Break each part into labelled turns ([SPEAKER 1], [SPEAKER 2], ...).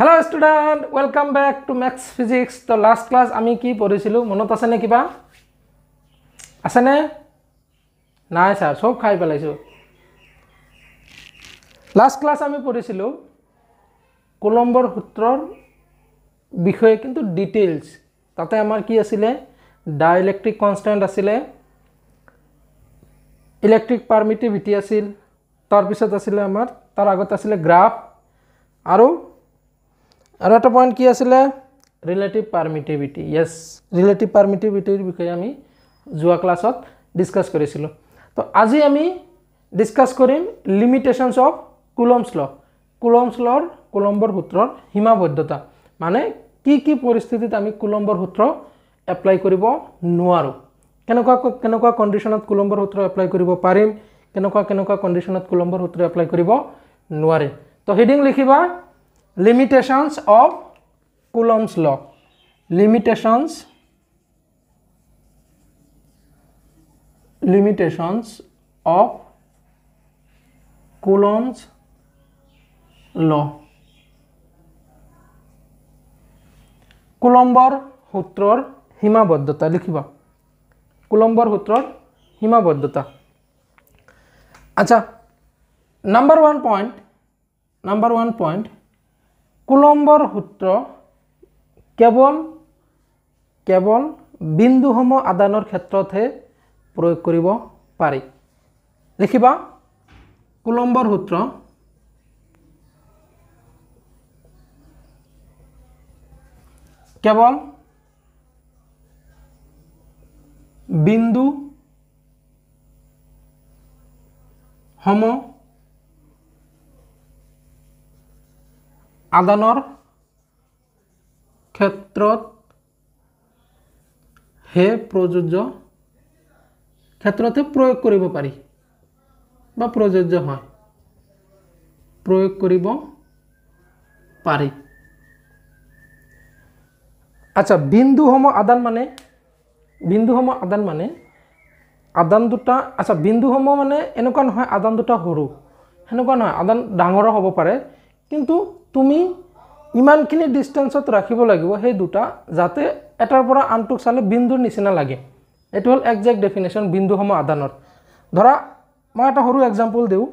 [SPEAKER 1] Hello' student welcome back to maths physics তো last class আমি কি পঢ়িছিলোঁ? মনত আছেনে কিবা? আছেনে? নাই ছাৰ চব খাই পেলাইছোঁ। লাষ্ট ক্লাছ আমি পঢ়িছিলোঁ কলম্বৰ সূত্ৰৰ বিষয়ে কিন্তু ডিটেইলছ তাতে আমাৰ কি আছিলে? ডাইলেক্ট্ৰিক কনষ্টেণ্ট আছিলে। ইলেক্ট্ৰিক পাৰ্মিটিভিটি আছিল। তাৰপিছত আছিলে আমাৰ তাৰ আগত আছিলে গ্ৰাফ আৰু আৰু এটা পইণ্ট কি আছিলে? ৰিলেটিভ পাৰ্মিটিভিটি য়েছ ৰিলেটিভ পাৰ্মিটিভিটিৰ বিষয়ে আমি যোৱা ক্লাছত ডিছকাছ কৰিছিলোঁ। তো আজি আমি ডিছকাছ কৰিম লিমিটেশ্যনছ অফ কুলমছ ল কুলমছ লৰ কুলম্বৰ সূত্ৰৰ সীমাবদ্ধতা। মানে কি কি পৰিস্থিতিত আমি কুলম্বৰ সূত্ৰ এপ্লাই কৰিব নোৱাৰোঁ। কেনেকুৱা কেনেকুৱা কণ্ডিশ্যনত কুলম্বৰ সূত্ৰ এপ্লাই কৰিব পাৰিম? কেনেকুৱা কেনেকুৱা কণ্ডিশ্যনত কুলম্বৰ সূত্ৰ এপ্লাই কৰিব নোৱাৰিম? তো হেডিং লিখিবা লিমিটেশ্যনছ অফ কুলমছ ল লিমিটেশ্যনছ লিমিটেশ্যনছ অফ কুলমছ ল কুলম্বৰ সূত্ৰৰ সীমাবদ্ধতা লিখিবা। কুলম্বৰ সূত্ৰৰ সীমাবদ্ধতা। আচ্ছা number one point number one point কুলম্বৰ সূত্ৰ কেৱল কেৱল বিন্দুসমূহ আদানৰ ক্ষেত্ৰতহে প্ৰয়োগ কৰিব পাৰি। লিখিবা কুলম্বৰ সূত্ৰ কেৱল বিন্দু সম আদানৰ ক্ষেত্ৰত হে প্ৰযোজ্য ক্ষেত্ৰতে প্ৰয়োগ কৰিব পাৰি বা প্ৰযোজ্য হয়। প্ৰয়োগ কৰিব পাৰি। আচ্ছা বিন্দুসমূহ আদান মানে বিন্দুসমূহ আদান মানে আদান দুটা আচ্ছা বিন্দুসমূহ মানে এনেকুৱা নহয় আদান দুটা সৰু। সেনেকুৱা নহয় আদান ডাঙৰো হ'ব পাৰে কিন্তু তুমি ইমানখিনি ডিষ্টেঞ্চত ৰাখিব লাগিব সেই দুটা যাতে এটাৰ পৰা আনটোক চালে বিন্দুৰ নিচিনা লাগে। এইটো হ'ল একজেক্ট ডেফিনেশ্যন বিন্দুসমূহ আদানৰ ধৰা মই এটা সৰু এক্সাম্পল দিওঁ।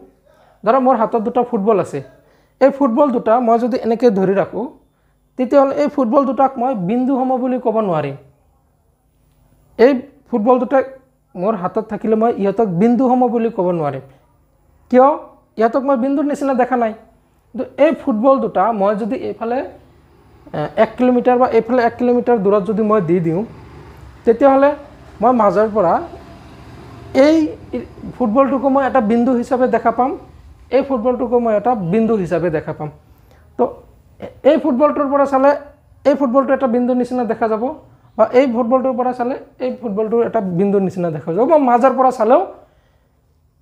[SPEAKER 1] ধৰা মোৰ হাতত দুটা ফুটবল আছে। এই ফুটবল দুটা মই যদি এনেকৈ ধৰি ৰাখোঁ তেতিয়াহ'লে এই ফুটবল দুটাক মই বিন্দুসমূহ বুলি ক'ব নোৱাৰিম। এই ফুটবল দুটাক মোৰ হাতত থাকিলে মই ইহঁতক বিন্দুসমূহ বুলি ক'ব নোৱাৰিম। কিয়? ইহঁতক মই বিন্দুৰ নিচিনা দেখা নাই। এই ফুটবল দুটা মই যদি এইফালে এক কিলোমিটাৰ বা এইফালে এক কিলোমিটাৰ দূৰত যদি মই দি দিওঁ তেতিয়াহ'লে মই মাজৰ পৰা এই ফুটবলটোকো মই এটা বিন্দু হিচাপে দেখা পাম এই ফুটবলটোকো মই এটা বিন্দু হিচাপে দেখা পাম। তো এই ফুটবলটোৰ পৰা চালে এই ফুটবলটো এটা বিন্দুৰ নিচিনা দেখা যাব বা এই ফুটবলটোৰ পৰা চালে এই ফুটবলটোৰ এটা বিন্দুৰ নিচিনা দেখা যাব বা মাজৰ পৰা চালেও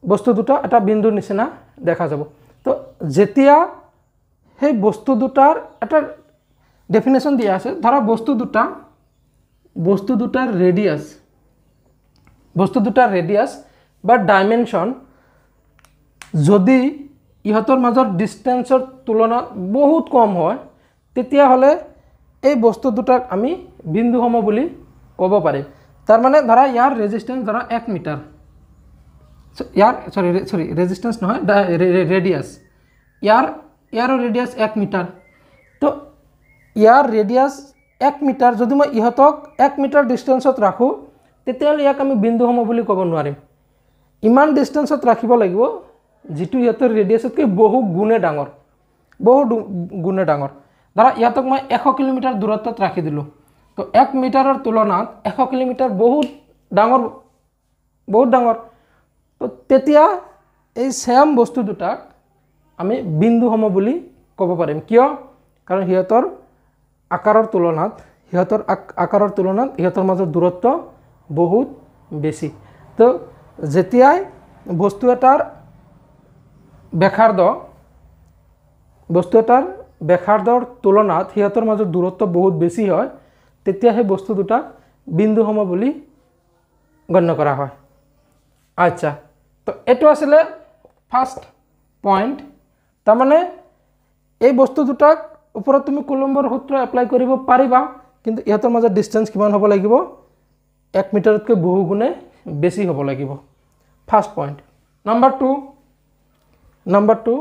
[SPEAKER 1] বস্তু দুটা এটা বিন্দুৰ নিচিনা দেখা যাব। তো যেতিয়া সেই বস্তু দুটাৰ এটা ডেফিনেশ্যন দিয়া আছে। ধৰা বস্তু দুটা বস্তু দুটাৰ ৰেডিয়াছ বস্তু দুটাৰ ৰেডিয়াছ বা ডাইমেনশ্যন যদি ইহঁতৰ মাজৰ ডিষ্টেঞ্চৰ তুলনাত বহুত কম হয় তেতিয়াহ'লে এই বস্তু দুটাক আমি বিন্দুসমূহ বুলি ক'ব পাৰিম। তাৰমানে ধৰা ইয়াৰ ৰেজিষ্টেঞ্চ ধৰা এক মিটাৰ। ইয়াৰ চৰি চৰি ৰেজিষ্টেঞ্চ নহয় ৰেডিয়াছ ইয়াৰ ইয়াৰো ৰেডিয়াছ এক মিটাৰ। তো ইয়াৰ ৰেডিয়াছ এক মিটাৰ যদি মই ইহঁতক এক মিটাৰ ডিষ্টেঞ্চত ৰাখোঁ তেতিয়াহ'লে ইয়াক আমি বিন্দুসমূহ বুলি ক'ব নোৱাৰিম। ইমান ডিষ্টেঞ্চত ৰাখিব লাগিব যিটো ইহঁতৰ ৰেডিয়াছতকৈ বহু গুণে ডাঙৰ। বহু গুণে ডাঙৰ। ধৰা ইহঁতক মই এশ কিলোমিটাৰ দূৰত্বত ৰাখি দিলোঁ। তো এক মিটাৰৰ তুলনাত এশ কিলোমিটাৰ বহুত ডাঙৰ বহুত ডাঙৰ। তো তেতিয়া এই ছেম বস্তু দুটাক আমি বিন্দুসমূহ বুলি ক'ব পাৰিম। কিয়? কাৰণ সিহঁতৰ আকাৰৰ তুলনাত সিহঁতৰ আকাৰৰ তুলনাত সিহঁতৰ মাজত দূৰত্ব বহুত বেছি। তো যেতিয়াই বস্তু এটাৰ বেখাৰ্দ বস্তু এটাৰ বেখাৰ্দৰ তুলনাত সিহঁতৰ মাজত দূৰত্ব বহুত বেছি হয় তেতিয়া সেই বস্তু দুটাক বিন্দুসমূহ বুলি গণ্য কৰা হয়। আচ্ছা তো এইটো আছিলে ফাৰ্ষ্ট পইণ্ট। তাৰমানে এই বস্তু দুটাক ওপৰত তুমি কুলম্বৰ সূত্ৰ এপ্লাই কৰিব পাৰিবা কিন্তু ইহঁতৰ মাজত ডিষ্টেঞ্চ কিমান হ'ব লাগিব? এক মিটাৰতকৈ বহু গুণে বেছি হ'ব লাগিব। First point number two number two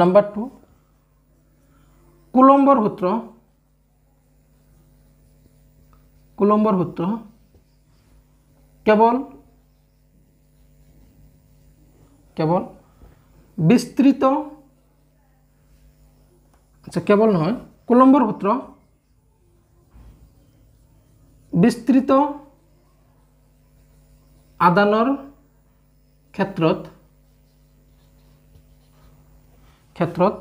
[SPEAKER 1] number two কুলম্বৰ সূত্ৰ কুলম্বৰ সূত্ৰ কেৱল কেৱল বিস্তৃত আচ্ছা কেৱল নহয় কুলম্বৰ সূত্ৰ বিস্তৃত আদানৰ ক্ষেত্ৰত ক্ষেত্ৰত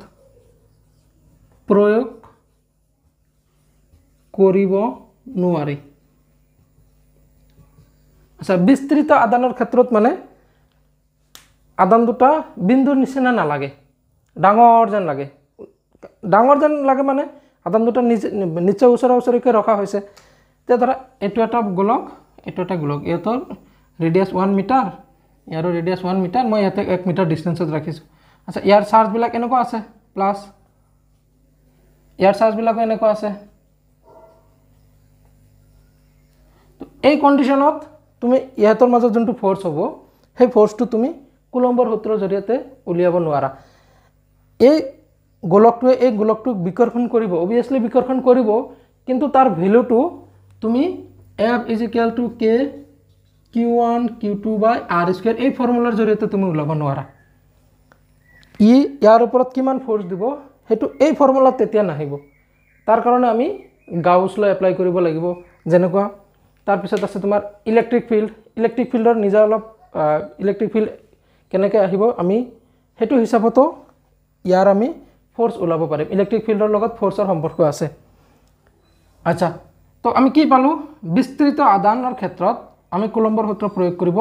[SPEAKER 1] প্ৰয়োগ কৰিব নোৱাৰি। আচ্ছা বিস্তৃত আদানৰ ক্ষেত্ৰত মানে আদান দুটা বিন্দুৰ নিচিনা নালাগে। ডাঙৰ যেন লাগে। ডাঙৰ যেন লাগে মানে আদান দুটা নিজে নিশ্চয় ওচৰা ওচৰিকৈ ৰখা হৈছে। এতিয়া ধৰা এইটো এটা গোলক এইটো এটা গোলক। ইহঁতৰ ৰেডিয়াছ ওৱান মিটাৰ ইয়াৰো ৰেডিয়াছ ওৱান মিটাৰ মই ইয়াতে এক মিটাৰ ডিষ্টেঞ্চত ৰাখিছোঁ। আচ্ছা ইয়াৰ চাৰ্জবিলাক এনেকুৱা আছে? প্লাছ ইয়াৰ চাৰ্জবিলাকো এনেকুৱা আছে? এই কণ্ডিশ্যনত তুমি ইহঁতৰ মাজত যোনটো ফ'ৰ্চ হ'ব সেই ফ'ৰ্চটো তুমি কুলম্বৰ সূত্ৰৰ জৰিয়তে উলিয়াব নোৱাৰা। এই গোলকটোৱে এই গোলকটোক বিকৰ্ষণ কৰিব। অভিয়াছলি বিকৰ্ষণ কৰিব কিন্তু তাৰ ভেলুটো তুমি F is equal to K Q one Q two by R square এই ফৰ্মুলাৰ জৰিয়তে তুমি ওলাব নোৱাৰা। ই ইয়াৰ ওপৰত কিমান ফ'ৰ্চ দিব সেইটো এই ফৰ্মুলাত তেতিয়া নাহিব। তাৰ কাৰণে আমি গাউছ লৈ এপ্লাই কৰিব লাগিব। যেনেকুৱা তাৰপিছত আছে তোমাৰ ইলেক্ট্ৰিক ফিল্ড ইলেক্ট্ৰিক ফিল্ডৰ নিজা অলপ ইলেক্ট্ৰিক ফিল্ড কেনেকৈ আহিব আমি সেইটো হিচাপতো ইয়াৰ আমি ফ'ৰ্চ ওলাব পাৰিম। ইলেক্ট্ৰিক ফিল্ডৰ লগত ফ'ৰ্চৰ সম্পৰ্ক আছে। আচ্ছা তো আমি কি পালোঁ? বিস্তৃত আদানৰ ক্ষেত্ৰত আমি কুলম্বৰ সূত্ৰ প্ৰয়োগ কৰিব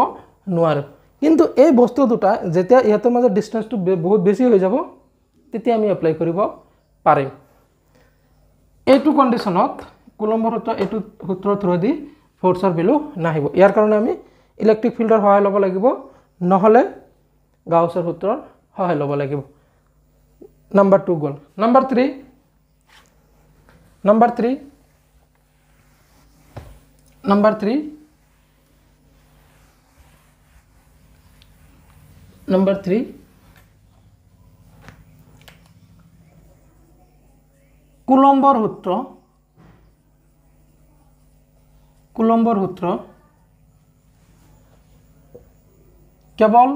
[SPEAKER 1] নোৱাৰোঁ। কিন্তু এই বস্তু দুটা যেতিয়া ইহঁতৰ মাজত ডিষ্টেঞ্চটো বহুত বেছি হৈ যাব তেতিয়া আমি এপ্লাই কৰিব পাৰিম। এইটো কণ্ডিশ্যনত কুলম্বৰ সূত্ৰ এইটো সূত্ৰৰ থ্ৰুৱেদি ফ'ৰ্চৰ ভেলু নাহিব। ইয়াৰ কাৰণে আমি ইলেক্ট্ৰিক ফিল্ডৰ সহায় ল'ব লাগিব। নহ'লে গাউছৰ সূত্ৰৰ সহায় ল'ব লাগিব নাম্বাৰ টু গ'ল number three number three number three number three কুলম্বৰ সূত্ৰ কুলম্বৰ সূত্ৰ কেৱল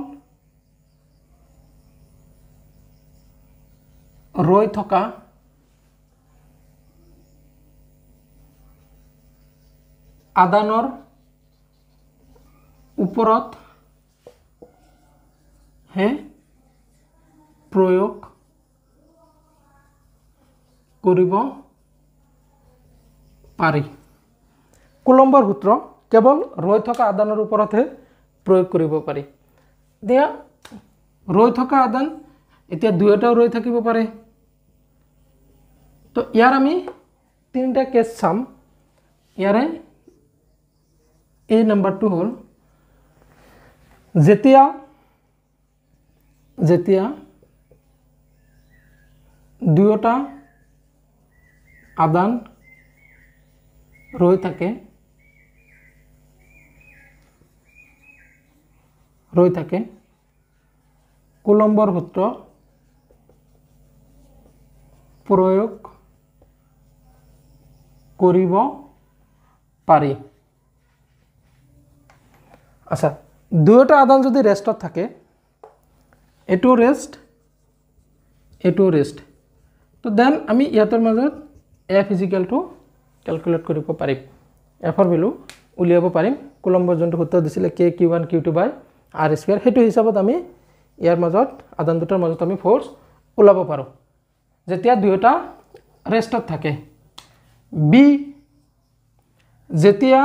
[SPEAKER 1] ৰৈ থকা আদানৰ ওপৰত হে প্ৰয়োগ কৰিব পাৰি। কুলম্বৰ সূত্ৰ কেৱল ৰৈ থকা আদানৰ ওপৰতহে প্ৰয়োগ কৰিব পাৰি। এতিয়া ৰৈ থকা আদান এতিয়া দুয়োটাও ৰৈ থাকিব পাৰে। তো ইয়াৰ আমি তিনিটা কেছ চাম। ইয়াৰে এই নাম্বাৰটো হ'ল যেতিয়া যেতিয়া দুয়োটা আদান ৰৈ থাকে ৰৈ থাকে কুলম্বৰ সূত্ৰ প্ৰয়োগ কৰিব পাৰি। আচ্ছা দুয়োটা আদান যদি ৰেষ্টত থাকে এইটো ৰেষ্ট এইটো ৰেষ্ট তো দেন আমি ইহঁতৰ মাজত এফ ইজিকেলটো কেলকুলেট কৰিব পাৰিম। এফৰ ভেলু উলিয়াব পাৰিম। কুলম্বৰ যোনটো সূত্ৰ দিছিলে K Q one Q two by R square সেইটো হিচাপত আমি ইয়াৰ মাজত আদান দুটাৰ মাজত আমি ফ'ৰ্চ ওলাব পাৰোঁ। যেতিয়া দুয়োটা ৰেষ্টত থাকে। বি যেতিয়া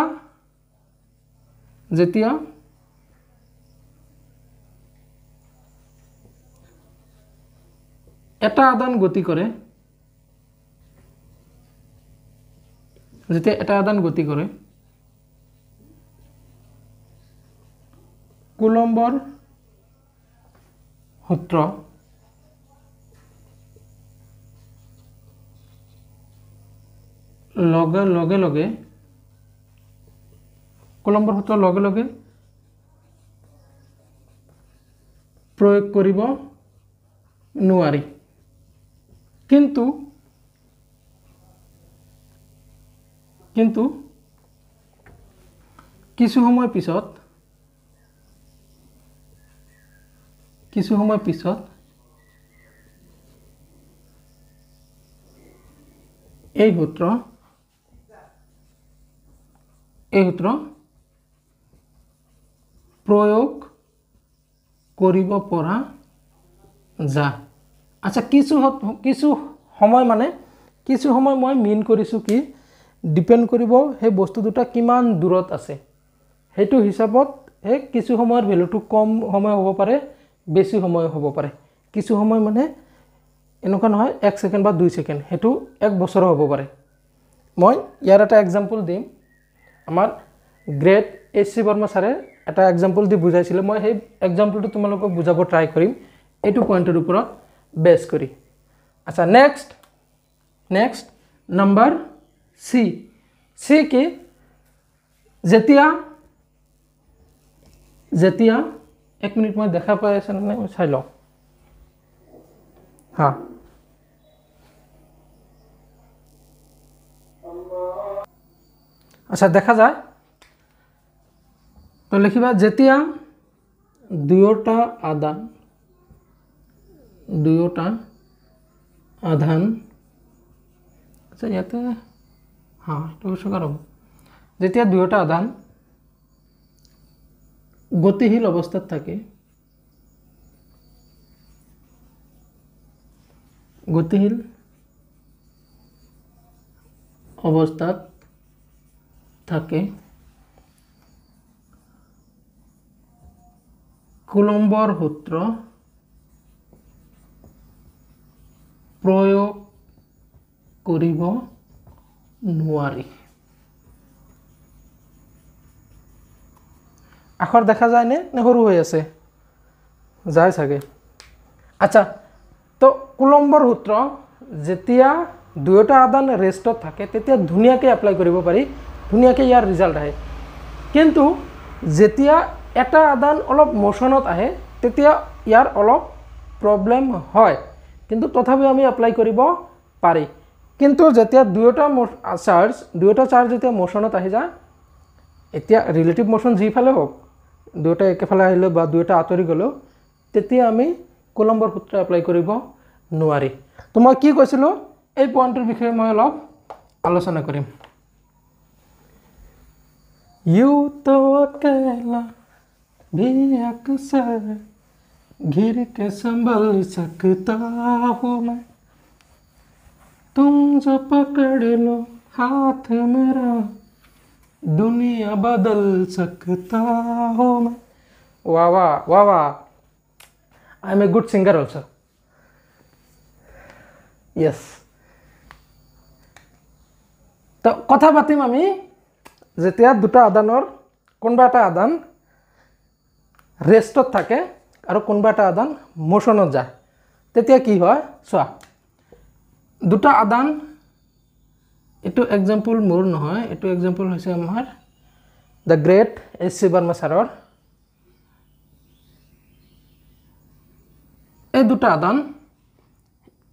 [SPEAKER 1] যেতিয়া এটা আদান গতি কৰে যেতিয়া এটা আদান গতি কৰে কুলম্বৰ সূত্ৰ লগে লগে লগে। কুলম্বৰ সূত্ৰৰ লগে লগে। প্ৰয়োগ কৰিব নোৱাৰি। কিন্তু কিন্তু কিছু সময় পিছত কিছু সময় পিছত এই সূত্ৰ এই সূত্ৰ প্ৰয়োগ কৰিব পৰা যায় আচ্ছা কিছু কিছু সময় মানে কিছু সময় মই মিন কৰিছোঁ কি ডিপেণ্ড কৰিব সেই বস্তু দুটা কিমান দূৰত আছে সেইটো হিচাপত সেই কিছু সময়ৰ ভেলুটো কম সময় হ'ব পাৰে বেছি সময় হ'ব পাৰে কিছু সময় মানে এনেকুৱা নহয় এক ছেকেণ্ড বা দুই ছেকেণ্ড সেইটো এক বছৰো হ'ব পাৰে মই ইয়াৰ এটা এক্সাম্পল দিম আমাৰ গ্ৰেট এইচ চি বৰ্মা ছাৰে এটা এক্সাম্পল দি বুজাইছিলে। মই সেই এক্সাম্পলটো তোমালোকক বুজাব ট্ৰাই কৰিম। এইটো পইণ্টৰ ওপৰত বেছ কৰি। আচ্ছা next next number C C কি? যেতিয়া যেতিয়া এক মিনিট মই দেখা পাই আছে নে চাই লওঁ। হা। আচ্ছা দেখা যায়। তো লিখিবা, যেতিয়া দুয়োটা আদান, দুয়োটা আধান আচ্ছা ইয়াতে, হা, এইটো চুকাৰ হ'ব। যেতিয়া দুয়োটা আধান গতিশীল অৱস্থাত থাকে, গতিশীল অৱস্থাত থাকে। কুলম্বৰ সূত্ৰ প্ৰয়োগ কৰিব নোৱাৰি। আখৰ দেখা যায়নে নে সৰু হৈ আছে? যায় চাগে। আচ্ছা তো কুলম্বৰ সূত্ৰ যেতিয়া দুয়োটা আদান ৰেষ্টত থাকে, তেতিয়া ধুনীয়াকৈ এপ্লাই কৰিব পাৰি। ধুনীয়াকৈ ইয়াৰ ৰিজাল্ট আহে। কিন্তু যেতিয়া এটা আদান অলপ মোশ্যনত আহে তেতিয়া ইয়াৰ অলপ প্ৰব্লেম হয়। কিন্তু তথাপিও আমি এপ্লাই কৰিব পাৰি। কিন্তু যেতিয়া দুয়োটা চাৰ্জ দুয়োটা চাৰ্জ যেতিয়া মোশ্যনত আহি যায় এতিয়া ৰিলেটিভ মোশ্যন যিফালে হওক দুয়োটা একেফালে আহিলেও বা দুয়োটা আঁতৰি গ'লেও তেতিয়া আমি কুলম্বৰ সূত্ৰ এপ্লাই কৰিব নোৱাৰি। তো মই কি কৈছিলোঁ? এই পইণ্টটোৰ বিষয়ে মই অলপ আলোচনা কৰিম। ইউ তো अकेला भी अक्सर घिर के संभल सकता हूँ मैं तुम जो पकड़ लो हाथ मेरा दुनिया बदल सकता हूँ मैं वाह वाह वाह वाह I am a good singer also yes তো কথা পাতিম আমি যেতিয়া দুটা আদানৰ কোনোবা এটা আদান ৰেষ্টত থাকে আৰু কোনোবা এটা আদান মোশ্যনত যায় তেতিয়া কি হয়? চোৱা দুটা আদান এইটো এক্সাম্পল মোৰ নহয় এইটো এক্সাম্পল হৈছে আমাৰ the great H C Barma ছাৰৰ এই দুটা আদান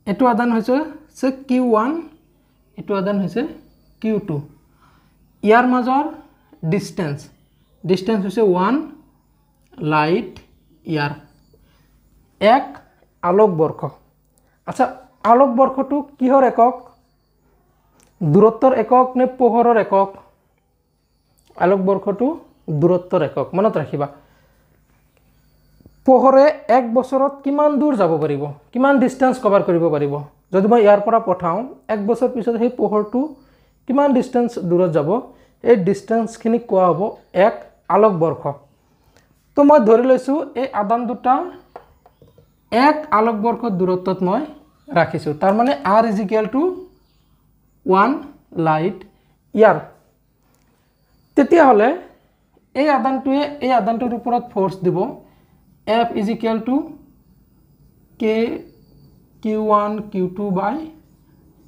[SPEAKER 1] এইটো আদান হৈছে কিউ ওৱান এইটো আদান হৈছে কিউ টু ইয়াৰ মাজৰ ডিষ্টেঞ্চ ডিষ্টেঞ্চ হৈছে ওৱান লাইট ইয়াৰ এক আলোক বৰ্ষ। আচ্ছা আলোক বৰ্ষটো কিহৰ একক? দূৰত্বৰ একক নে পোহৰৰ একক? আলোক বৰ্ষটো দূৰত্বৰ একক মনত ৰাখিবা। পোহৰে এক বছৰত কিমান দূৰ যাব পাৰিব? কিমান ডিষ্টেঞ্চ কভাৰ কৰিব পাৰিব? যদি মই ইয়াৰ পৰা পঠাওঁ এক বছৰ পিছত সেই পোহৰটো কিমান ডিষ্টেঞ্চ দূৰত যাব? এই ডিষ্টেঞ্চখিনি কোৱা হ'ব এক আলোক বৰ্ষ। তো মই ধৰি লৈছোঁ এই আদান দুটা এক আলোক বৰ্ষৰ দূৰত্বত মই ৰাখিছোঁ। তাৰমানে R is equal to one light year তেতিয়াহ'লে এই আদানটোৱে এই আদানটোৰ ওপৰত ফ'ৰ্চ দিব। F is equal to K Q one Q two by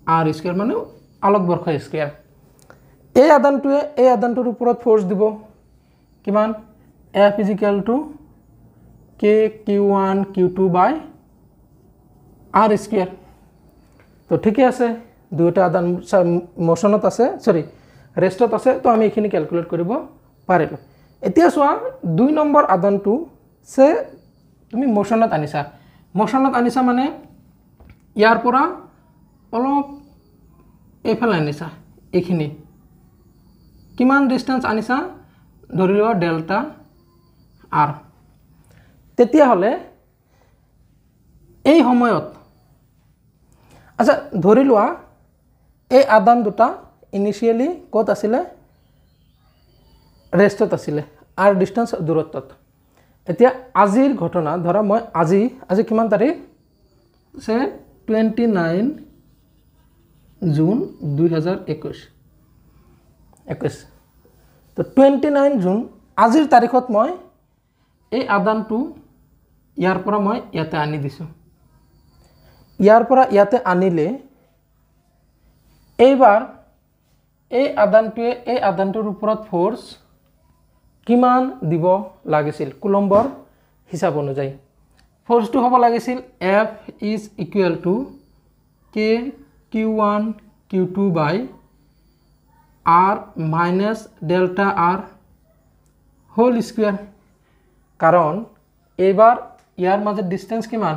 [SPEAKER 1] R square মানে আলোক স্কুৱেৰ এই আদানটোৱে এই আদানটোৰ ওপৰত ফ'ৰ্চ দিব। কিমান? F is equal to K Q one Q two by R square তো ঠিকে আছে দুয়োটা আদান ম'শ্যনত আছে চৰি ৰেষ্টত আছে তো আমি এইখিনি কেলকুলেট কৰিব পাৰিলোঁ। এতিয়া চোৱা দুই নম্বৰ আদানটো চে তুমি ম'শ্যনত আনিছা। ম'শ্যনত আনিছা মানে ইয়াৰ পৰা অলপ এইফালে আনিছা এইখিনি। কিমান ডিষ্টেঞ্চ আনিছা? ধৰি লোৱা ডেল্টা আৰ তেতিয়াহ'লে এই সময়ত আচ্ছা ধৰি লোৱা এই আদান দুটা ইনিচিয়েলি ক'ত আছিলে? ৰেষ্টত আছিলে আৰু ডিষ্টেঞ্চ দূৰত্বত। এতিয়া আজিৰ ঘটনা ধৰা মই আজি আজি কিমান তাৰিখ? আছে টুৱেণ্টি নাইন জুন দুহেজাৰ একৈছ একৈছ তো টুৱেণ্টি নাইন জুন আজিৰ তাৰিখত মই এই আদানটো ইয়াৰ পৰা মই ইয়াতে আনি দিছোঁ। ইয়াৰ পৰা ইয়াতে আনিলে এইবাৰ এই আদানটোৱে এই আদানটোৰ ওপৰত ফ'ৰ্চ কিমান দিব লাগিছিল কুলম্বৰ হিচাপ অনুযায়ী। ফ'ৰ্চটো হ'ব লাগিছিল F is equal to K Q one Q two by R minus delta R whole square কাৰণ এইবাৰ ইয়াৰ মাজত ডিষ্টেঞ্চ কিমান?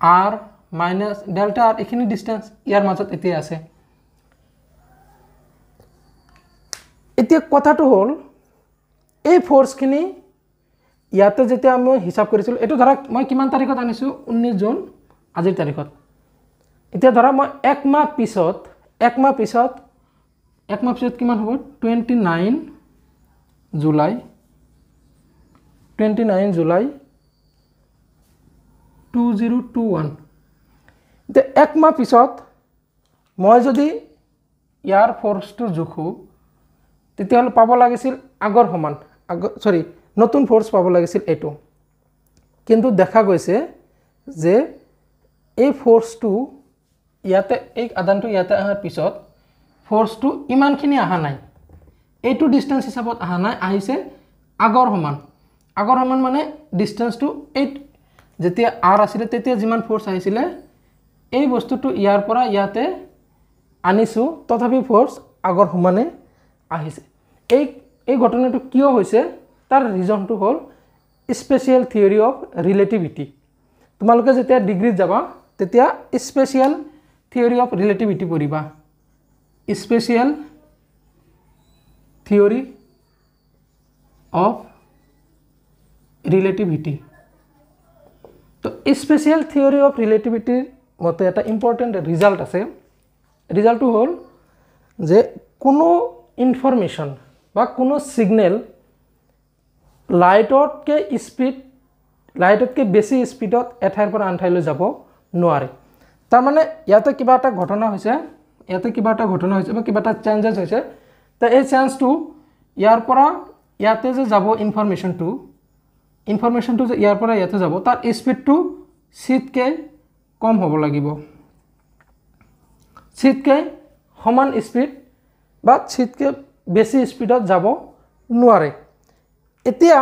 [SPEAKER 1] আৰ মাইনাছ ডেল্টা আৰ এইখিনি ডিষ্টেঞ্চ ইয়াৰ মাজত এতিয়া আছে। এতিয়া কথাটো হ'ল এই ফ'ৰ্চখিনি ইয়াতে যেতিয়া মই হিচাপ কৰিছিলোঁ এইটো ধৰক মই কিমান তাৰিখত আনিছোঁ? ঊনৈছ জুন আজিৰ তাৰিখত। এতিয়া ধৰা মই এক মাহ পিছত এক মাহ পিছত এক মাহ পিছত কিমান হ'ব? Twenty nine July. Twenty nine July two zero' two one এতিয়া এক মাহ পিছত মই যদি ইয়াৰ ফ'ৰ্চটো জোখোঁ তেতিয়াহ'লে পাব লাগিছিল আগৰ সমান। আগৰ চৰি নতুন ফ'ৰ্চ পাব লাগিছিল এইটো। কিন্তু দেখা গৈছে যে এই ফ'ৰ্চটো ইয়াতে এই আদানটো ইয়াতে অহাৰ পিছত ফ'ৰ্চটো ইমানখিনি অহা নাই। এইটো ডিষ্টেঞ্চ হিচাপত অহা নাই আহিছে আগৰ সমান। আগৰ সমান মানে ডিষ্টেঞ্চটো এই যেতিয়া আৰ আছিলে তেতিয়া যিমান ফ'ৰ্চ আহিছিলে এই বস্তুটো ইয়াৰ পৰা ইয়াতে আনিছোঁ তথাপি ফ'ৰ্চ আগৰ সমানে আহিছে। এই এই ঘটনাটো কিয় হৈছে তাৰ ৰিজনটো হ'ল স্পেচিয়েল থিয়ৰী অফ ৰিলেটিভিটি তোমালোকে যেতিয়া ডিগ্ৰীত যাবা তেতিয়া স্পেচিয়েল থিয়ৰী অফ ৰিলেটিভিটি তো স্পেচিয়েল থিয়ৰী অফ ৰিলেটিভিটিৰ মতে এটা ইম্পৰ্টেণ্ট ৰিজাল্ট আছে। ৰিজাল্টটো হ'ল যে কোনো ইনফৰমেশ্যন বা কোনো ছিগনেল লাইটতকৈ স্পীড লাইটতকৈ বেছি স্পীডত এঠাইৰ পৰা আন ঠাইলৈ যাব নোৱাৰে। তাৰমানে ইয়াতে কিবা এটা ঘটনা হৈছে ইয়াতে কিবা এটা ঘটনা হৈছে বা কিবা এটা চেঞ্জেছ হৈছে তো এই চেঞ্জটো ইয়াৰ পৰা ইয়াতে যে যাব ইনফৰমেশ্যনটো ইনফৰমেশ্যনটো যে ইয়াৰ পৰা ইয়াতে যাব তাৰ স্পীডটো চিটকৈ কম হ'ব লাগিব। চিটকৈ সমান স্পীড বা চিটকৈ বেছি স্পীডত যাব নোৱাৰে। এতিয়া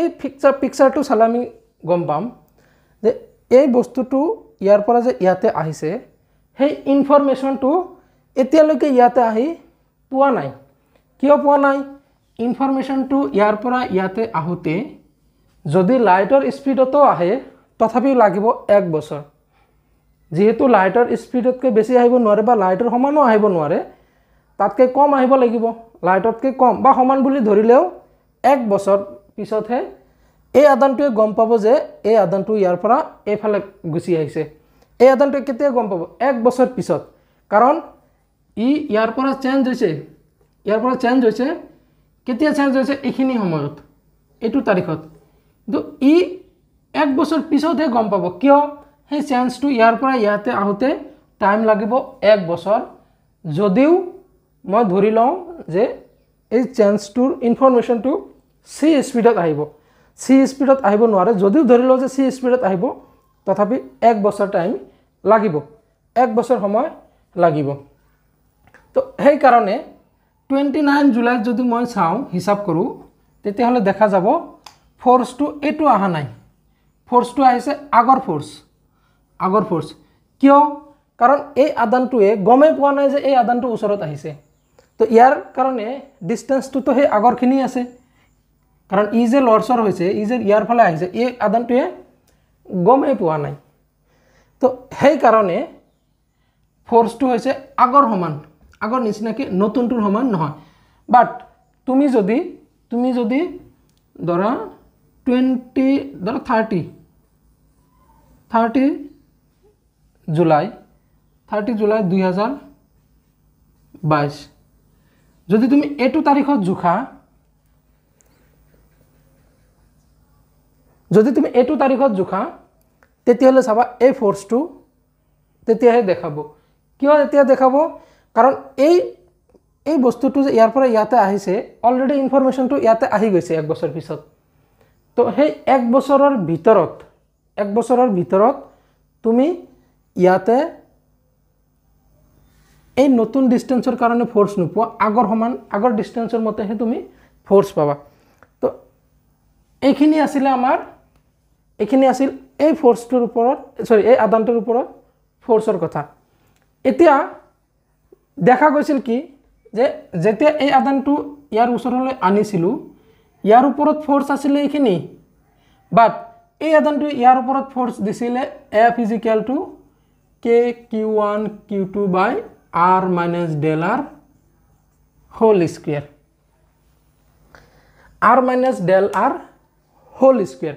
[SPEAKER 1] এই পিকচাৰ পিকচাৰটো চালে আমি গম পাম যে এই বস্তুটো ইয়াৰ পৰা যে ইয়াতে আহিছে সেই ইনফৰমেশ্যনটো এতিয়ালৈকে ইয়াতে আহি পোৱা নাই। কিয় পোৱা নাই? ইনফৰমেশ্যনটো ইয়াৰ পৰা ইয়াতে আহোঁতে যদি লাইটৰ স্পীডতো আহে তথাপিও লাগিব এক বছৰ। যিহেতু লাইটৰ স্পীডতকৈ বেছি আহিব নোৱাৰে বা লাইটৰ সমানো আহিব নোৱাৰে তাতকৈ কম আহিব লাগিব লাইটতকৈ কম বা সমান বুলি ধৰিলেও এক বছৰ পিছতহে এই আদানটোৱে গম পাব যে এই আদানটো ইয়াৰ পৰা এইফালে গুচি আহিছে। এই আদানটোৱে কেতিয়া গম পাব? এক বছৰ পিছত। কাৰণ ই ইয়াৰ পৰা চেঞ্জ হৈছে। ইয়াৰ পৰা চেঞ্জ হৈছে। কেতিয়া চেঞ্জ হৈছে? এইখিনি সময়ত। এইটো তাৰিখত। কিন্তু ই এক বছৰ পিছতহে গম পাব। কিয়? সেই চেঞ্জটো ইয়াৰ পৰা ইয়াতে আহোঁতে টাইম লাগিব এক বছৰ। যদিও মই ধৰি লওঁ যে এই চেঞ্জটোৰ ইনফৰমেশ্যনটো চি স্পীডত আহিব। চি স্পীডত আহিব নোৱাৰে। যদিও ধৰি লওঁ যে চি স্পীডত আহিব তথাপি এক বছৰ টাইম লাগিব। এক বছৰ সময় লাগিব। তো সেইকাৰণে টুৱেণ্টি নাইন জুলাইত যদি মই চাওঁ হিচাপ কৰোঁ তেতিয়াহ'লে দেখা যাব ফ'ৰ্চটো এইটো অহা নাই। ফ'ৰ্চটো আহিছে আগৰ ফ'ৰ্চ আগৰ ফ'ৰ্চ কিয়? কাৰণ এই আদানটোৱে গমেই পোৱা নাই যে এই আদানটো ওচৰত আহিছে। তো ইয়াৰ কাৰণে ডিষ্টেঞ্চটোতো সেই আগৰখিনি আছে। কাৰণ ই যে লৰচৰ হৈছে ই যে ইয়াৰ ফালে আহিছে এই আদানটোৱে গমেই পোৱা নাই। তো সেইকাৰণে ফ'ৰ্চটো হৈছে আগৰ সমান আগৰ নিচিনাকৈ নতুনটোৰ সমান নহয়। বাট তুমি যদি তুমি যদি ধৰা টুৱেণ্টি ধৰা thirty thirty July thirty July দুই হাজাৰ বাইছ যদি তুমি এইটো তাৰিখত জোখা যদি তুমি এইটো তাৰিখত জোখা তেতিয়াহ'লে চাবা এই ফ'ৰ্চটো তেতিয়াহে দেখাব। কিয় এতিয়া দেখাব? কাৰণ এই এই বস্তুটো যে ইয়াৰ পৰা ইয়াতে আহিছে অলৰেডি ইনফৰমেশ্যনটো ইয়াতে আহি গৈছে এক বছৰ পিছত। তো সেই এক বছৰৰ ভিতৰত এক বছৰৰ ভিতৰত তুমি ইয়াতে এই নতুন ডিষ্টেঞ্চৰ কাৰণে ফ'ৰ্চ নোপোৱা আগৰ সমান আগৰ ডিষ্টেঞ্চৰ মতেহে তুমি ফ'ৰ্চ পাবা। তো এইখিনি আছিলে আমাৰ এইখিনি আছিল এই ফ'ৰ্চটোৰ ওপৰত চৰি এই আদানটোৰ ওপৰত ফ'ৰ্চৰ কথা। এতিয়া দেখা গৈছিল কি যে যেতিয়া এই আদানটো ইয়াৰ ওচৰলৈ আনিছিলোঁ ইয়াৰ ওপৰত ফ'ৰ্চ আছিলে এইখিনি। বাট এই আদানটোৱে ইয়াৰ ওপৰত ফ'ৰ্চ দিছিলে F is equal to K Q one Q two by R minus del R whole square R minus del R whole square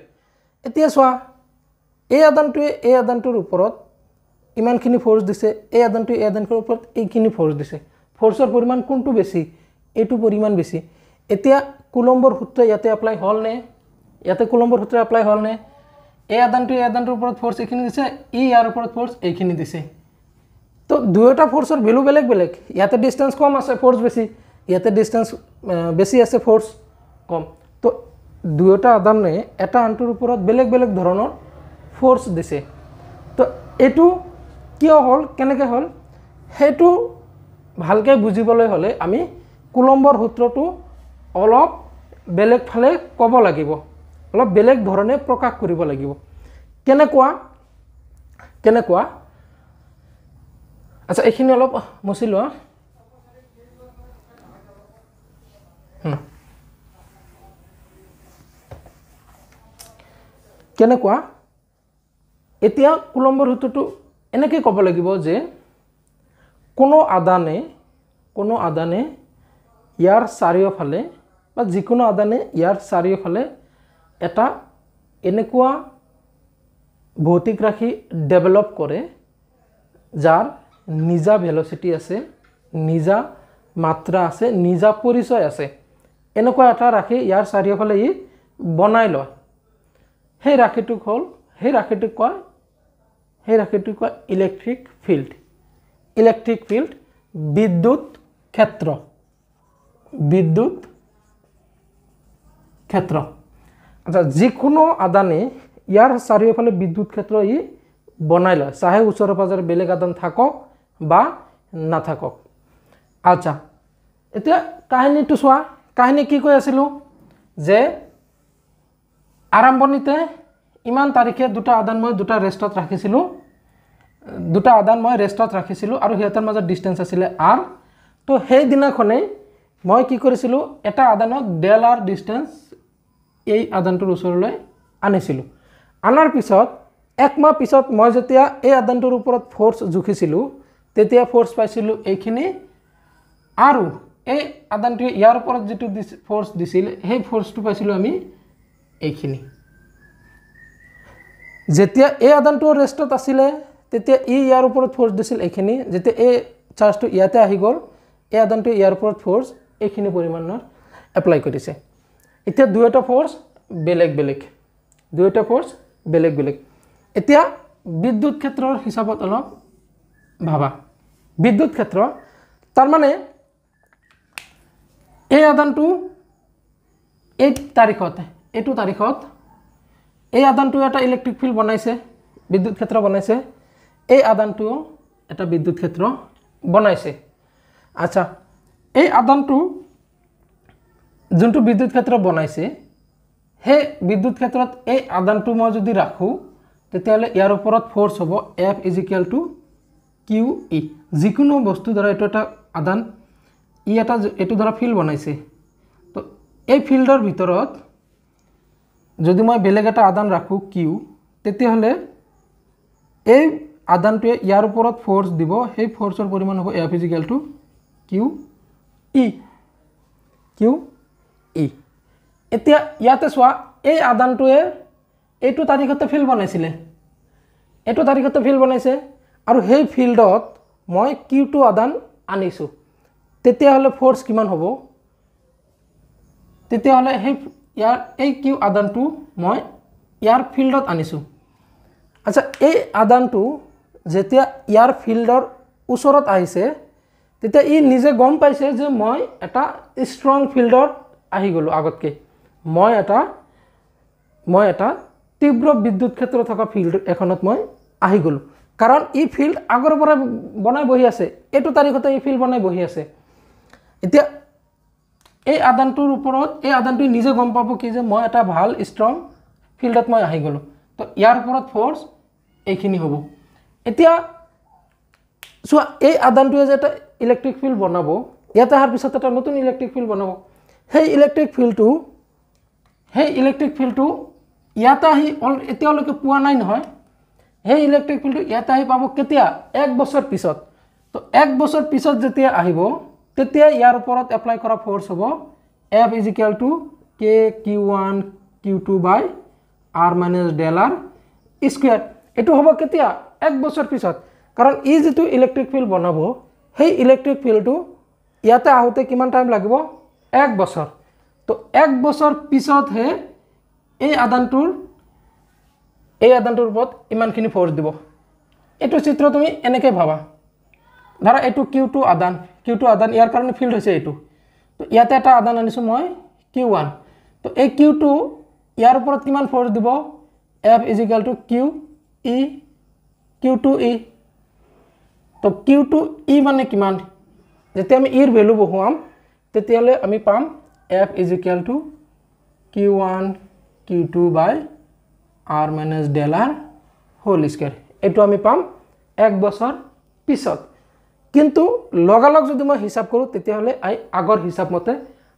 [SPEAKER 1] এতিয়া চোৱা এই আদানটোৱে এই আদানটোৰ ওপৰত ইমানখিনি ফ'ৰ্চ দিছে এই আদানটোৱে এই আদানটোৰ ওপৰত এইখিনি ফ'ৰ্চ দিছে। ফ'ৰ্চৰ পৰিমাণ কোনটো বেছি? এইটো পৰিমাণ বেছি। এতিয়া কুলম্বৰ সূত্ৰ ইয়াতে এপ্লাই হ'লনে? ইয়াতে কুলম্বৰ সূত্ৰ এপ্লাই হ'লনে? এই আদানটোৱে এই আদানটোৰ ওপৰত ফ'ৰ্চ এইখিনি দিছে ই ইয়াৰ ওপৰত ফ'ৰ্চ এইখিনি দিছে। তো দুয়োটা ফ'ৰ্চৰ ভেলু বেলেগ বেলেগ। ইয়াতে ডিষ্টেঞ্চ কম আছে ফ'ৰ্চ বেছি। ইয়াতে ডিষ্টেঞ্চ বেছি আছে ফ'ৰ্চ কম। তো দুয়োটা আদানে এটা আনটোৰ ওপৰত বেলেগ বেলেগ ধৰণৰ ফ'ৰ্চ দিছে। তো এইটো কিয় হ'ল কেনেকৈ হ'ল? সেইটো ভালকৈ বুজিবলৈ হ'লে আমি কুলম্বৰ সূত্ৰটো অলপ বেলেগ ফালে ক'ব লাগিব। অলপ বেলেগ ধৰণে প্ৰকাশ কৰিব লাগিব। কেনেকুৱা? কেনেকুৱা? আচ্ছা এইখিনি অলপ মচি লোৱা। কেনেকুৱা? এতিয়া কুলম্বৰ সূত্ৰটো এনেকৈ ক'ব লাগিব যে কোনো আদানে কোনো আদানে ইয়াৰ চাৰিওফালে বা যিকোনো আদানে ইয়াৰ চাৰিওফালে এটা এনেকুৱা ভৌতিক ৰাশি ডেভেলপ কৰে যাৰ নিজা ভেলচিটি আছে নিজা মাত্ৰা আছে নিজা পৰিচয় আছে। এনেকুৱা এটা ৰাশি ইয়াৰ চাৰিওফালে ই বনাই লয়। সেই ৰাশিটোক হ'ল সেই ৰাশিটোক কয় সেই ৰাশিটোক কয় ইলেক্ট্ৰিক ফিল্ড ইলেক্ট্ৰিক ফিল্ড বিদ্যুৎ ক্ষেত্ৰ। বিদ্যুৎ ক্ষেত্ৰ। আচ্ছা যিকোনো আদানে ইয়াৰ চাৰিওফালে বিদ্যুৎ ক্ষেত্ৰ ই বনাই লয়। চাহে ওচৰে পাজৰে বেলেগ আদান থাকক বা নাথাকক। আচ্ছা এতিয়া কাহিনীটো চোৱা। কাহিনী কি কৈ আছিলোঁ? যে আৰম্ভণিতে ইমান তাৰিখে দুটা আদান মই দুটা ৰেষ্টত ৰাখিছিলোঁ। দুটা আদান মই ৰেষ্টত ৰাখিছিলোঁ আৰু সিহঁতৰ মাজত ডিষ্টেঞ্চ আছিলে আৰ। তো সেইদিনাখনেই মই কি কৰিছিলোঁ এটা আদানত ডেল আৰ ডিষ্টেঞ্চ এই আদানটোৰ ওচৰলৈ আনিছিলোঁ। আনাৰ পিছত একমাহ পিছত মই যেতিয়া এই আদানটোৰ ওপৰত ফ'ৰ্চ জুখিছিলোঁ তেতিয়া ফ'ৰ্চ পাইছিলোঁ এইখিনি। আৰু এই আদানটোৱে ইয়াৰ ওপৰত যিটো ফ'ৰ্চ দিছিল সেই ফ'ৰ্চটো পাইছিলোঁ আমি এইখিনি। যেতিয়া এই আদানটো ৰেষ্টত আছিলে তেতিয়া ই ইয়াৰ ওপৰত ফ'ৰ্চ দিছিল এইখিনি। যেতিয়া এই চাৰ্জটো ইয়াতে আহি গ'ল এই আদানটোৱে ইয়াৰ ওপৰত ফ'ৰ্চ এইখিনি পৰিমাণৰ এপ্লাই কৰিছে। এতিয়া দুয়োটা ফ'ৰ্চ বেলেগ বেলেগ। দুয়োটা ফ'ৰ্চ বেলেগ বেলেগ। এতিয়া বিদ্যুৎ ক্ষেত্ৰৰ হিচাপত অলপ ভাবা। বিদ্যুৎ ক্ষেত্ৰ তাৰমানে এই আদানটো এই তাৰিখত এইটো তাৰিখত এই আদানটো এটা ইলেক্ট্ৰিক ফিল্ড বনাইছে বিদ্যুৎ ক্ষেত্ৰ বনাইছে। এই আদানটোও এটা বিদ্যুৎ ক্ষেত্ৰ বনাইছে। আচ্ছা এই আদানটো যোনটো বিদ্যুৎ ক্ষেত্ৰ বনাইছে সেই বিদ্যুৎ ক্ষেত্ৰত এই আদানটো মই যদি ৰাখোঁ তেতিয়াহ'লে ইয়াৰ ওপৰত ফ'ৰ্চ হ'ব F is equal to Q E যিকোনো বস্তু ধৰা এইটো এটা আদান ই এটা এইটো ধৰা ফিল্ড বনাইছে। তো এই ফিল্ডৰ ভিতৰত যদি মই বেলেগ এটা আদান ৰাখোঁ কিউ তেতিয়াহ'লে এই আদানটোৱে ইয়াৰ ওপৰত ফ'ৰ্চ দিব। সেই ফ'ৰ্চৰ পৰিমাণ হ'ব F is equal to Q E Q E এতিয়া ইয়াতে চোৱা এই আদানটোৱে এইটো তাৰিখতে ফিল্ড বনাইছিলে। এইটো তাৰিখতে ফিল্ড বনাইছে আৰু সেই ফিল্ডত মই কিউ টু আদান আনিছোঁ। তেতিয়াহ'লে ফ'ৰ্চ কিমান হ'ব? তেতিয়াহ'লে সেই ইয়াৰ এই কিউ আদানটো মই ইয়াৰ ফিল্ডত আনিছোঁ। আচ্ছা এই আদানটো যেতিয়া ইয়াৰ ফিল্ডৰ ওচৰত আহিছে তেতিয়া ই নিজে গম পাইছে যে মই এটা ষ্ট্ৰং ফিল্ডত আহি গ'লোঁ আগতকৈ। মই এটা মই এটা তীব্ৰ বিদ্যুৎ ক্ষেত্ৰ থকা ফিল্ড এখনত মই আহি গ'লোঁ। কাৰণ ই ফিল্ড আগৰ পৰা বনাই বহি আছে এইটো তাৰিখতে ই ফিল্ড বনাই বহি আছে। এতিয়া এই আদানটোৰ ওপৰত এই আদানটোৱে নিজে গম পাব কি যে মই এটা ভাল ষ্ট্ৰং ফিল্ডত মই আহি গ'লোঁ। তো ইয়াৰ ওপৰত ফ'ৰ্চ এইখিনি হ'ব। এতিয়া চোৱা এই আদানটোৱে যে এটা ইলেক্ট্ৰিক ফিল্ড বনাব ইয়াতে অহাৰ পিছত এটা নতুন ইলেক্ট্ৰিক ফিল্ড বনাব। সেই ইলেক্ট্ৰিক ফিল্ডটো সেই ইলেক্ট্ৰিক ফিল্ডটো ইয়াতে আহি অল এতিয়ালৈকে পোৱা নাই নহয়। সেই ইলেক্ট্ৰিক ফিল্ডটো ইয়াতে আহি পাব কেতিয়া? এক বছৰ পিছত। তো এক বছৰ পিছত যেতিয়া আহিব তেতিয়া ইয়াৰ ওপৰত এপ্লাই কৰা ফ'ৰ্চ হ'ব F is equal to K Q one Q two by R minus del R square এইটো হ'ব কেতিয়া? এক বছৰ পিছত। কাৰণ ই যিটো ইলেক্ট্ৰিক ফিল্ড বনাব সেই ইলেক্ট্ৰিক ফিল্ডটো ইয়াতে আহোঁতে কিমান টাইম লাগিব? এক বছৰ। তো এক বছৰ পিছতহে এই আদানটোৰ এই আদানটোৰ ওপৰত ইমানখিনি ফ'ৰ্চ দিব। এইটো চিত্ৰ তুমি এনেকৈ ভাবা। ধৰা এইটো কিউ টু আদান। কিউ টু আদান ইয়াৰ কাৰণে ফিল্ড হৈছে এইটো। তো ইয়াতে এটা আদান আনিছোঁ মই কিউ ওৱান তো এই কিউ টু ইয়াৰ ওপৰত কিমান ফ'ৰ্চ দিব? F is equal to Q E Q two E তো কিউ টু ই মানে কিমান? যেতিয়া আমি ইৰ ভেলু বহুৱাম তেতিয়াহ'লে আমি পাম F is equal to Q one Q two by R minus del R whole square এইটো আমি পাম এক বছৰ পিছত। কিন্তু লগালগ যদি মই হিচাপ কৰোঁ তেতিয়াহ'লে আই আগৰ হিচাপ মতে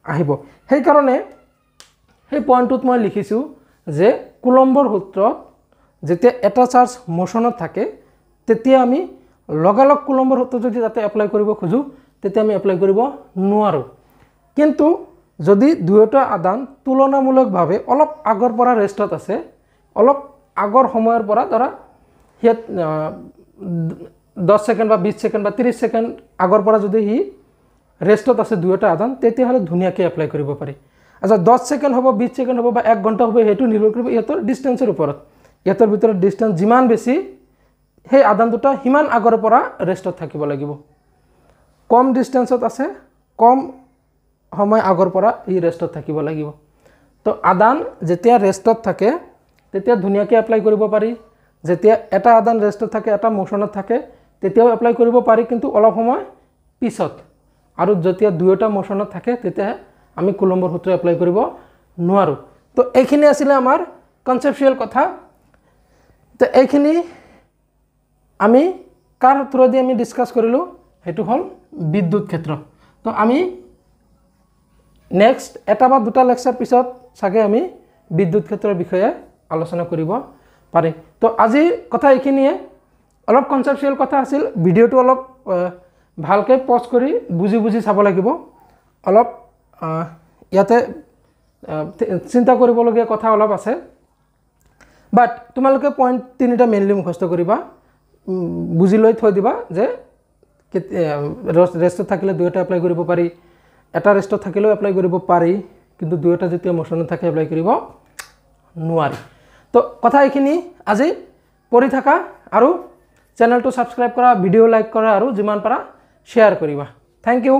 [SPEAKER 1] আহিব। সেইকাৰণে সেই পইণ্টটোত মই লিখিছোঁ যে কুলম্বৰ সূত্ৰত যেতিয়া এটা চাৰ্জ মোশ্যনত থাকে তেতিয়া আমি লগালগ কুলম্বৰ সূত্ৰ যদি তাতে এপ্লাই কৰিব খোজোঁ তেতিয়া আমি এপ্লাই কৰিব নোৱাৰোঁ। কিন্তু যদি দুয়োটা আদান তুলনামূলকভাৱে অলপ আগৰ পৰা ৰেষ্টত আছে অলপ আগৰ সময়ৰ পৰা ধৰা সিয়াত দহ ছেকেণ্ড বা বিছ ছেকেণ্ড বা ত্ৰিছ ছেকেণ্ড আগৰ পৰা যদি সি ৰেষ্টত আছে দুয়োটা আদান তেতিয়াহ'লে ধুনীয়াকৈ এপ্লাই কৰিব পাৰি। আচ্ছা দহ ছেকেণ্ড হ'ব বিছ ছেকেণ্ড হ'ব বা এক ঘণ্টা হ'ব সেইটো নিৰ্ভৰ কৰিব ইহঁতৰ ডিষ্টেঞ্চৰ ওপৰত। ইহঁতৰ ভিতৰত ডিষ্টেঞ্চ যিমান বেছি সেই আদান দুটা সিমান আগৰ পৰা ৰেষ্টত থাকিব লাগিব। কম ডিষ্টেঞ্চত আছে কম সময় আগৰ পৰা ই ৰেষ্টত থাকিব লাগিব। তো আদান যেতিয়া ৰেষ্টত থাকে তেতিয়া ধুনীয়াকৈ এপ্লাই কৰিব পাৰি। যেতিয়া এটা আদান ৰেষ্টত থাকে এটা মোশ্যনত থাকে তেতিয়াও এপ্লাই কৰিব পাৰি কিন্তু অলপ সময় পিছত। আৰু যেতিয়া দুয়োটা মোশ্যনত থাকে তেতিয়াহে আমি কুলম্বৰ সূত্ৰ এপ্লাই কৰিব নোৱাৰোঁ। তো এইখিনি আছিলে আমাৰ কনচেপচুৱেল কথা। তো এইখিনি আমি কাৰ থ্ৰুৱেদি আমি ডিছকাছ কৰিলোঁ সেইটো হ'ল বিদ্যুৎ ক্ষেত্ৰ। তো আমি নেক্সট এটা বা দুটা লেকচাৰ পিছত চাগে আমি বিদ্যুৎ ক্ষেত্ৰৰ বিষয়ে আলোচনা কৰিব পাৰিম তো আজিৰ কথা এইখিনিয়ে। অলপ কনচেপচুৱেল কথা আছিল ভিডিঅ'টো অলপ ভালকৈ পজ কৰি বুজি বুজি চাব লাগিব। অলপ ইয়াতে চিন্তা কৰিবলগীয়া কথা অলপ আছে। বাট তোমালোকে পইণ্ট তিনিটা মেইনলি মুখস্থ কৰিবা। বুজি লৈ থৈ দিবা যে ৰেষ্টত থাকিলে দুয়োটা এপ্লাই কৰিব পাৰি। এটা ৰেষ্টত থাকিলেও এপ্লাই কৰিব পাৰি। কিন্তু দুয়োটা যেতিয়া মোশ্যনত থাকে এপ্লাই কৰিব নোৱাৰি। তো কথা এইখিনি আজি পঢ়ি থাকা আৰু চেনেলটো ছাবস্ক্ৰাইব কৰা ভিডিঅ' লাইক কৰা আৰু যিমান পাৰা শ্বেয়াৰ কৰিবা। Thank U